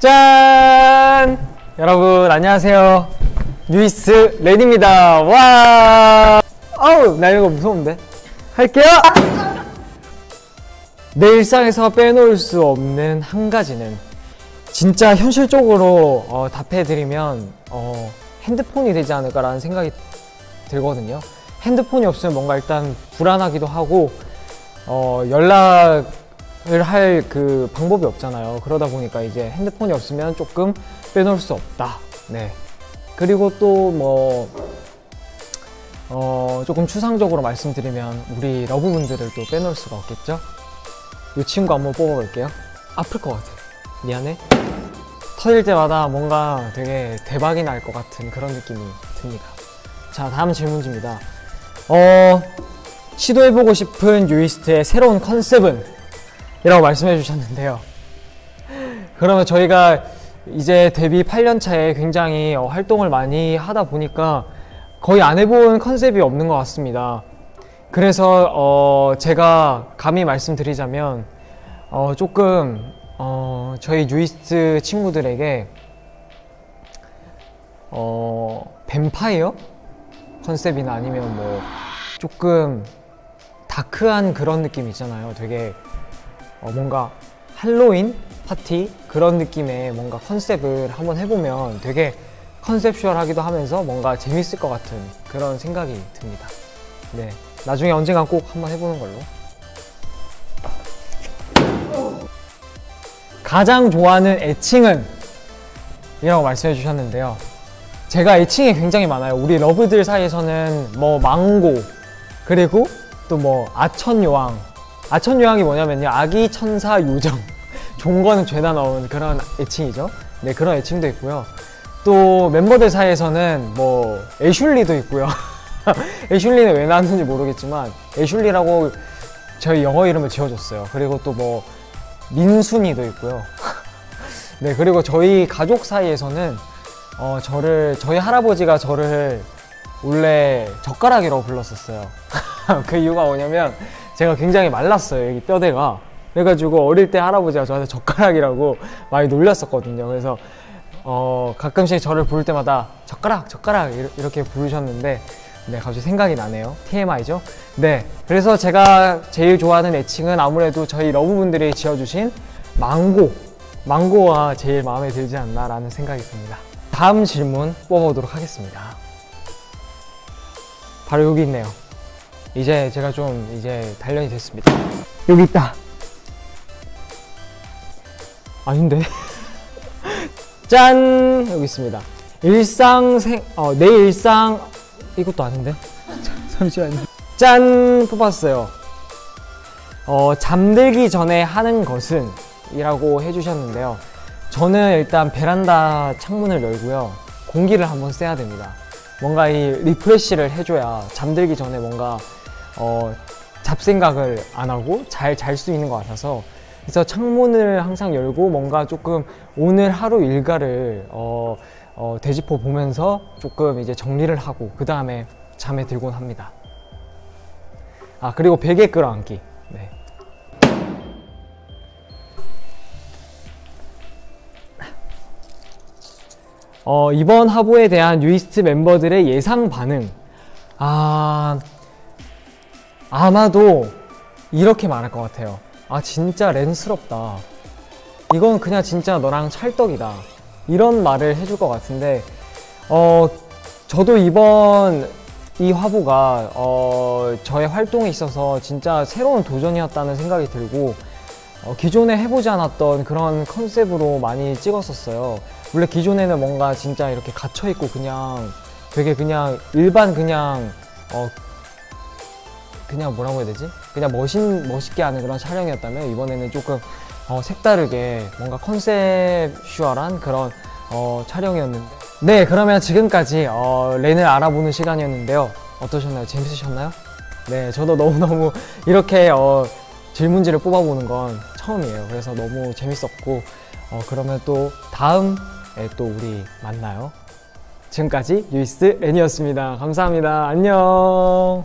짠! 여러분 안녕하세요. 뉴이스 렌입니다. 와! 아우 나 이거 무서운데. 할게요. 내 일상에서 빼놓을 수 없는 한 가지는 진짜 현실적으로 어, 답해드리면 어, 핸드폰이 되지 않을까라는 생각이 들거든요. 핸드폰이 없으면 뭔가 일단 불안하기도 하고 어, 연락 을 할 그 방법이 없잖아요. 그러다 보니까 이제 핸드폰이 없으면 조금 빼놓을 수 없다. 네. 그리고 또 뭐, 어, 조금 추상적으로 말씀드리면 우리 러브분들을 또 빼놓을 수가 없겠죠? 이 친구 한번 뽑아볼게요. 아플 것 같아. 미안해. 터질 때마다 뭔가 되게 대박이 날 것 같은 그런 느낌이 듭니다. 자, 다음 질문지입니다. 어, 시도해보고 싶은 유이스트의 새로운 컨셉은? 이라고 말씀해 주셨는데요. 그러면 저희가 이제 데뷔 8년 차에 굉장히 어, 활동을 많이 하다 보니까 거의 안 해본 컨셉이 없는 것 같습니다. 그래서 어, 제가 감히 말씀드리자면 어, 조금 어, 저희 뉴이스트 친구들에게 어, 뱀파이어 컨셉이나 아니면 뭐 조금 다크한 그런 느낌 있잖아요. 되게 어, 뭔가 할로윈 파티 그런 느낌의 뭔가 컨셉을 한번 해보면 되게 컨셉슈얼하기도 하면서 뭔가 재밌을 것 같은 그런 생각이 듭니다. 네, 나중에 언젠가 꼭 한번 해보는 걸로. 가장 좋아하는 애칭은? 이라고 말씀해 주셨는데요. 제가 애칭이 굉장히 많아요. 우리 러브들 사이에서는 뭐 망고, 그리고 또 뭐 아천요왕. 아천요왕이 뭐냐면요. 아기 천사 요정. 좋은 거는 죄다 넣은 그런 애칭이죠. 네, 그런 애칭도 있고요. 또 멤버들 사이에서는 뭐 애슐리도 있고요. 애슐리는 왜 나왔는지 모르겠지만 애슐리라고 저희 영어 이름을 지어줬어요. 그리고 또 뭐 민순이도 있고요. 네, 그리고 저희 가족 사이에서는 어, 저를 저희 할아버지가 저를 원래 젓가락이라고 불렀었어요. 그 이유가 뭐냐면 제가 굉장히 말랐어요. 여기 뼈대가. 그래가지고 어릴 때 할아버지가 저한테 젓가락이라고 많이 놀렸었거든요. 그래서 어, 가끔씩 저를 부를 때마다 젓가락, 젓가락 이렇게 부르셨는데 네, 갑자기 생각이 나네요. TMI죠? 네, 그래서 제가 제일 좋아하는 애칭은 아무래도 저희 러브분들이 지어주신 망고, 망고가 제일 마음에 들지 않나 라는 생각이 듭니다. 다음 질문 뽑아보도록 하겠습니다. 바로 여기 있네요. 이제 제가 좀 이제 단련이 됐습니다. 여기 있다. 아닌데. 짠! 여기 있습니다. 일상생, 어, 내 일상, 이것도 아닌데? 잠시만요. 짠! 뽑았어요. 어, 잠들기 전에 하는 것은? 이라고 해주셨는데요. 저는 일단 베란다 창문을 열고요. 공기를 한번 쐬야 됩니다. 뭔가 이 리프레쉬를 해줘야 잠들기 전에 뭔가 어, 잡생각을 안 하고 잘 잘 수 있는 것 같아서 그래서 창문을 항상 열고 뭔가 조금 오늘 하루 일과를 어, 어, 되짚어 보면서 조금 이제 정리를 하고 그 다음에 잠에 들곤 합니다. 아 그리고 베개 끌어안기. 네. 어, 이번 화보에 대한 뉴이스트 멤버들의 예상 반응. 아, 아마도 이렇게 말할 것 같아요. 아, 진짜 렌스럽다. 이건 그냥 진짜 너랑 찰떡이다. 이런 말을 해줄 것 같은데, 어, 저도 이번 이 화보가, 어, 저의 활동에 있어서 진짜 새로운 도전이었다는 생각이 들고, 어, 기존에 해보지 않았던 그런 컨셉으로 많이 찍었었어요. 원래 기존에는 뭔가 진짜 이렇게 갇혀있고 그냥 되게 그냥 일반 그냥 어 그냥 뭐라고 해야 되지? 그냥 멋있, 멋있게 하는 그런 촬영이었다면 이번에는 조금 어, 색다르게 뭔가 컨셉슈얼한 그런 어, 촬영이었는데. 네 그러면 지금까지 어, 렌을 알아보는 시간이었는데요. 어떠셨나요? 재밌으셨나요? 네 저도 너무너무 이렇게 어, 질문지를 뽑아보는 건 처음이에요. 그래서 너무 재밌었고 어, 그러면 또 다음에 또 우리 만나요. 지금까지 뉴이스 렌이었습니다. 감사합니다. 안녕